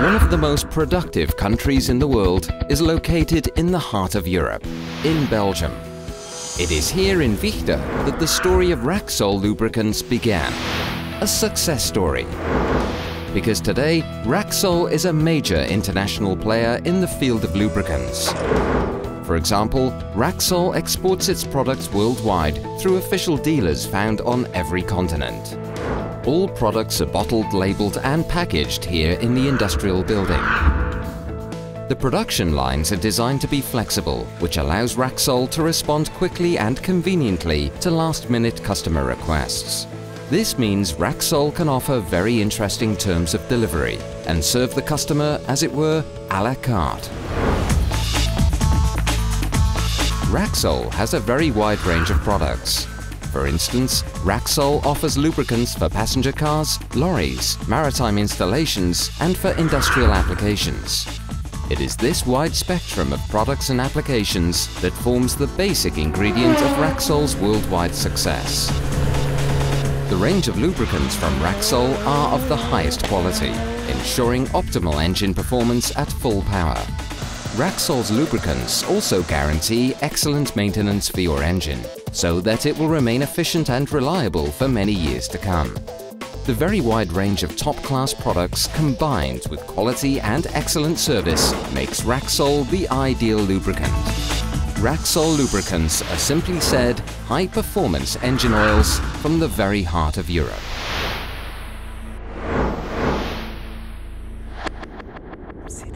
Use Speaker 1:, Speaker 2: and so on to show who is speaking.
Speaker 1: One of the most productive countries in the world is located in the heart of Europe, in Belgium. It is here in Wichte that the story of Raxol lubricants began. A success story. Because today, Raxol is a major international player in the field of lubricants. For example, Raxol exports its products worldwide through official dealers found on every continent. All products are bottled, labelled and packaged here in the industrial building. The production lines are designed to be flexible, which allows Raxol to respond quickly and conveniently to last-minute customer requests. This means Raxol can offer very interesting terms of delivery and serve the customer, as it were, à la carte. Raxol has a very wide range of products. For instance, Raxol offers lubricants for passenger cars, lorries, maritime installations and for industrial applications. It is this wide spectrum of products and applications that forms the basic ingredient of Raxol's worldwide success. The range of lubricants from Raxol are of the highest quality, ensuring optimal engine performance at full power. Raxol's lubricants also guarantee excellent maintenance for your engine, so that it will remain efficient and reliable for many years to come. The very wide range of top-class products combined with quality and excellent service makes Raxol the ideal lubricant. Raxol lubricants are simply said high-performance engine oils from the very heart of Europe. See